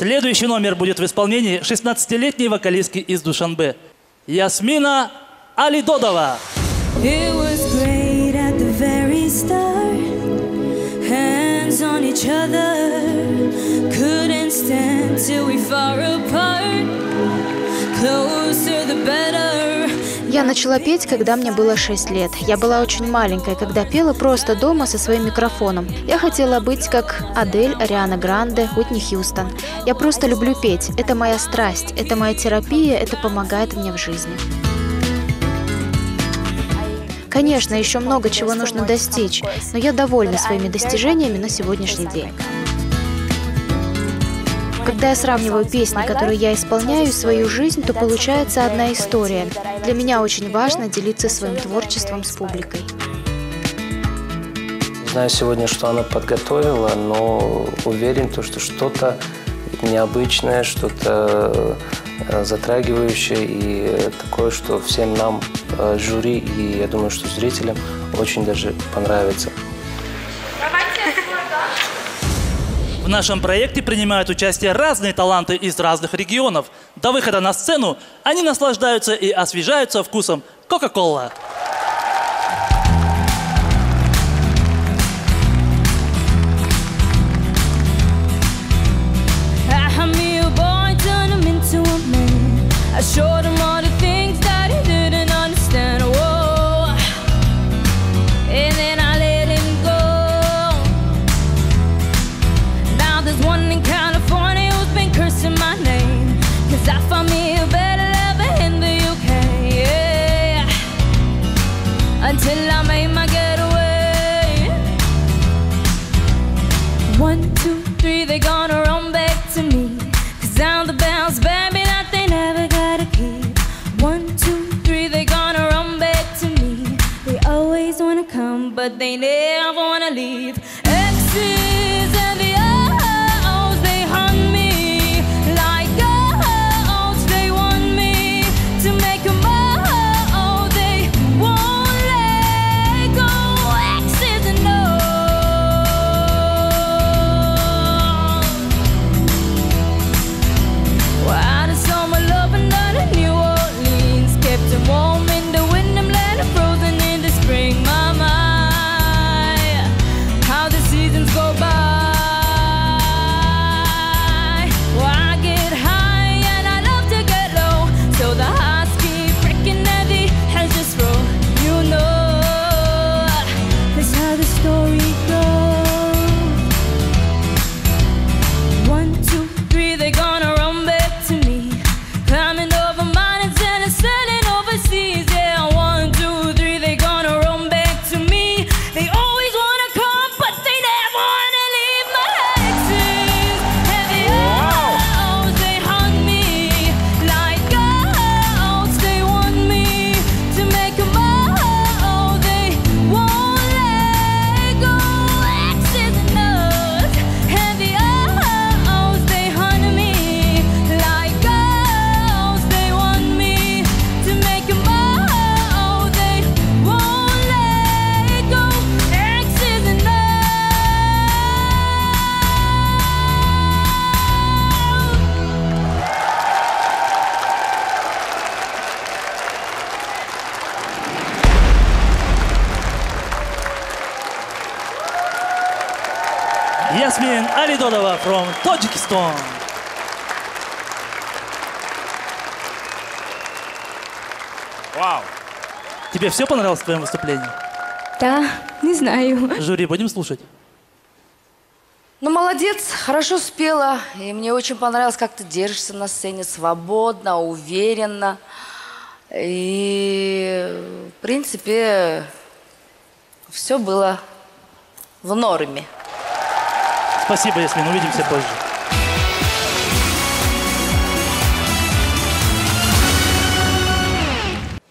Следующий номер будет в исполнении 16-летней вокалистки из Душанбе Ясмина Алидодова. Closer the better. Я начала петь, когда мне было 6 лет. Я была очень маленькой, когда пела просто дома со своим микрофоном. Я хотела быть как Адель, Ариана Гранде, Уитни Хьюстон. Я просто люблю петь. Это моя страсть, это моя терапия, это помогает мне в жизни. Конечно, еще много чего нужно достичь, но я довольна своими достижениями на сегодняшний день. Когда я сравниваю песни, которые я исполняю, и свою жизнь, то получается одна история. Для меня очень важно делиться своим творчеством с публикой. Знаю сегодня, что она подготовила, но уверен, то, что что-то необычное, что-то э, затрагивающее и такое, что всем нам, э, жюри и, я думаю, что зрителям очень даже понравится. В нашем проекте принимают участие разные таланты из разных регионов. До выхода на сцену они наслаждаются и освежаются вкусом Кока-Кола. Two, three, they gonna run back to me. Cause I'm the bounce baby that they never gotta keep. One, two, three, they gonna run back to me. They always wanna come, but they never wanna leave. Exes story Ясмин Алидодова from Tajikistan. Вау! Тебе все понравилось в твоем выступлении? Да, не знаю. Жюри, будем слушать. Ну, молодец, хорошо спела. И мне очень понравилось, как ты держишься на сцене свободно, уверенно. И, в принципе, все было в норме. Спасибо, Ясмин. Увидимся позже.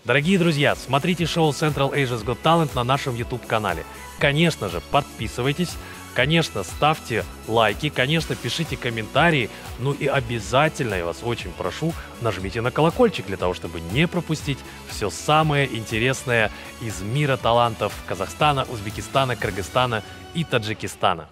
Дорогие друзья, смотрите шоу Central Asia's Got Talent на нашем YouTube-канале. Конечно же, подписывайтесь, конечно, ставьте лайки, конечно, пишите комментарии, ну и обязательно, я вас очень прошу, нажмите на колокольчик для того, чтобы не пропустить все самое интересное из мира талантов Казахстана, Узбекистана, Кыргызстана и Таджикистана.